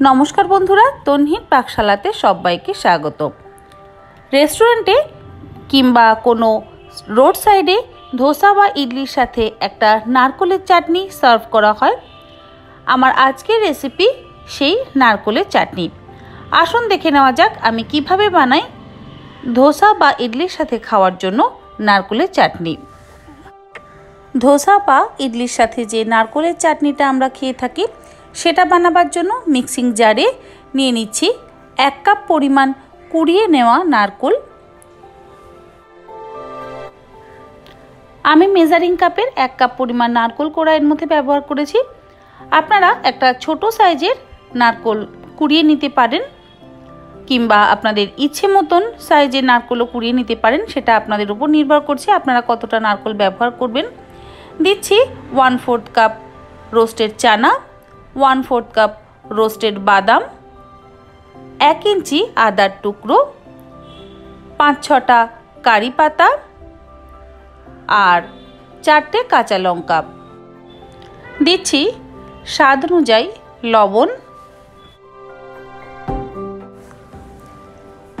নমস্কার বন্ধুরা তনহির পাকশালাতে সবাইকে স্বাগত। রেস্টুরেন্টে কিংবা কোনো রোড সাইডে ধোসা বা ইডলির সাথে একটা নারকলের চাটনি সার্ভ করা হয়। আমার আজকের রেসিপি সেই নারকলের চাটনি। আসুন দেখে নেওয়া যাক আমি কীভাবে বানাই ধোসা বা ইডলির সাথে খাওয়ার জন্য নারকলের চাটনি। ধোসা বা ইডলির সাথে যে নারকলের চাটনিটা আমরা খেয়ে থাকি সেটা বানাবার জন্য মিক্সিং জারে নিয়ে নিচ্ছি এক কাপ পরিমাণ কুড়িয়ে নেওয়া নারকোল। আমি মেজারিং কাপের এক কাপ পরিমাণ নারকোল কোড়াইয়ের মধ্যে ব্যবহার করেছি। আপনারা একটা ছোট সাইজের নারকোল কুড়িয়ে নিতে পারেন কিংবা আপনাদের ইচ্ছে মতন সাইজের নারকোলও কুড়িয়ে নিতে পারেন, সেটা আপনাদের উপর নির্ভর করছে আপনারা কতটা নারকোল ব্যবহার করবেন। দিচ্ছি ওয়ান ফোর্থ কাপ রোস্টেড চানা। ওয়ান ফোর্থ কাপ রোস্টেড বাদাম, এক ইঞ্চি আদার টুকরো, পাঁচ ছটা কারি পাতা আর চারটে কাঁচা লঙ্কা। দিচ্ছি স্বাদ অনুযায়ী লবণ।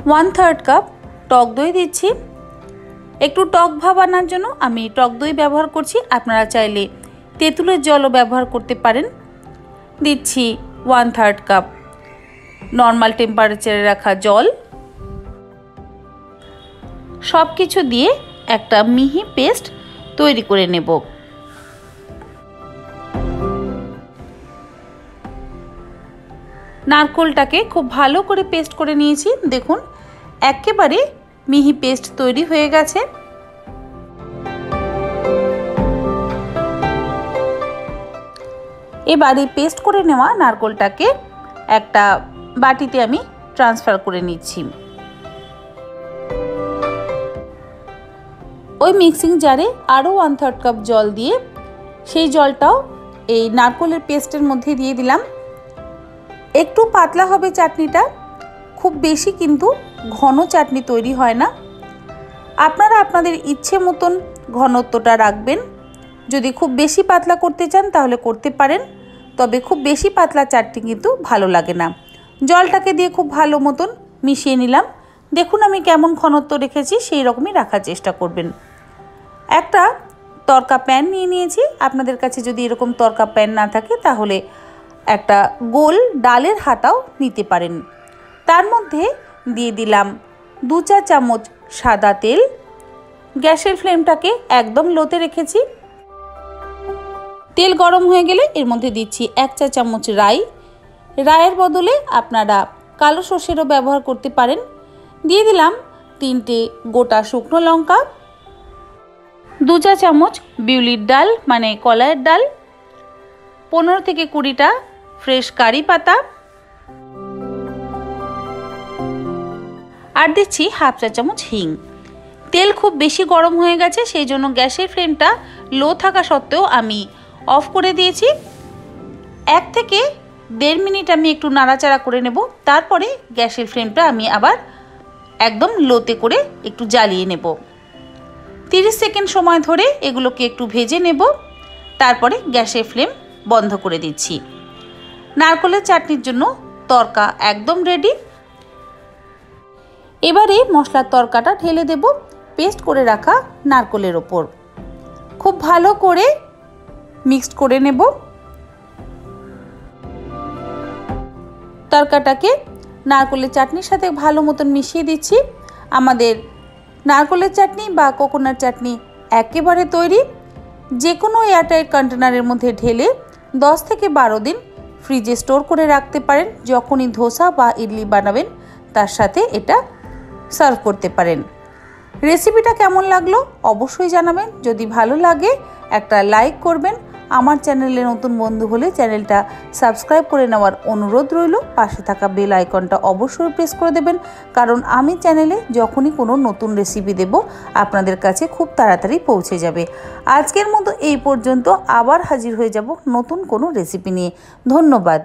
ওয়ান থার্ড কাপ টক দই দিচ্ছি। একটু টক ভাব আনার জন্য আমি টক দই ব্যবহার করছি। আপনারা চাইলে তেঁতুলের জলও ব্যবহার করতে পারেন। দিচ্ছি ওয়ান থার্ড কাপ নর্মাল টেম্পারেচারে রাখা জল। সব কিছু দিয়ে একটা মিহি পেস্ট তৈরি করে নেব। নারকোলটাকে খুব ভালো করে পেস্ট করে নিয়েছি। দেখুন, একেবারে মিহি পেস্ট তৈরি হয়ে গেছে। এবার পেস্ট করে নেওয়া নারকোলটাকে একটা বাটিতে আমি ট্রান্সফার করে নিচ্ছি। ওই মিক্সিং জারে আরও ওয়ান থার্ড কাপ জল দিয়ে সেই জলটাও এই নারকোলের পেস্টের মধ্যে দিয়ে দিলাম। একটু পাতলা হবে চাটনিটা, খুব বেশি কিন্তু ঘন চাটনি তৈরি হয় না। আপনারা আপনাদের ইচ্ছে মতন ঘনত্বটা রাখবেন। যদি খুব বেশি পাতলা করতে চান তাহলে করতে পারেন, তবে খুব বেশি পাতলা চাটনি কিন্তু ভালো লাগে না। জলটাকে দিয়ে খুব ভালো মতন মিশিয়ে নিলাম। দেখুন আমি কেমন ঘনত্ব রেখেছি, সেই রকমই রাখার চেষ্টা করবেন। একটা তরকা প্যান নিয়ে নিয়েছি। আপনাদের কাছে যদি এরকম তরকা প্যান না থাকে, তাহলে একটা গোল ডালের হাতাও নিতে পারেন। তার মধ্যে দিয়ে দিলাম দু চা চামচ সাদা তেল। গ্যাসের ফ্লেমটাকে একদম লোতে রেখেছি। তেল গরম হয়ে গেলে এর মধ্যে দিচ্ছি এক চা চামচ রাই। রায়ের বদলে আপনারা কালো সর্ষেরও ব্যবহার করতে পারেন। দিয়ে দিলাম তিনটে গোটা শুকনো লঙ্কা, দু চা চামচ বিউলির ডাল মানে কলাইয়ের ডাল, পনেরো থেকে কুড়িটা ফ্রেশ কারি পাতা আর দিচ্ছি হাফ চা চামচ হিং। তেল খুব বেশি গরম হয়ে গেছে, সেই জন্য গ্যাসের ফ্লেমটা লো থাকা সত্ত্বেও আমি অফ করে দিয়েছি। এক থেকে দেড় মিনিট আমি একটু নাড়াচাড়া করে নেব। তারপরে গ্যাসের ফ্লেমটা আমি আবার একদম লোতে করে একটু জ্বালিয়ে নেব। তিরিশ সেকেন্ড সময় ধরে এগুলোকে একটু ভেজে নেব। তারপরে গ্যাসের ফ্লেম বন্ধ করে দিচ্ছি। নারকলের চাটনির জন্য তরকা একদম রেডি এবারে মশলার তরকাটা ঢেলে দেব। পেস্ট করে রাখা নারকলের ওপর। খুব ভালো করে মিক্সড করে নেব। তরকাটাকে নারকলের চাটনির সাথে ভালো মতন মিশিয়ে দিচ্ছি। আমাদের নারকলের চাটনি বা কোকোনাট চাটনি একেবারে তৈরি। যে কোনো এয়ারটাইট কন্টেনারের মধ্যে ঢেলে দশ থেকে বারো দিন ফ্রিজে স্টোর করে রাখতে পারেন। যখনই ধোসা বা ইডলি বানাবেন, তার সাথে এটা সার্ভ করতে পারেন। রেসিপিটা কেমন লাগল অবশ্যই জানাবেন। যদি ভালো লাগে, একটা লাইক করবেন আমার চ্যানেলে নতুন বন্ধু হলে চ্যানেলটা সাবস্ক্রাইব করে নেওয়ার অনুরোধ রইল। পাশে থাকা বেল আইকনটা অবশ্যই প্রেস করে দেবেন, কারণ আমি চ্যানেলে যখনই কোনো নতুন রেসিপি দেব, আপনাদের কাছে খুব তাড়াতাড়ি পৌঁছে যাবে। আজকের মতো এই পর্যন্ত আবার হাজির হয়ে যাব নতুন কোনো রেসিপি নিয়ে। ধন্যবাদ।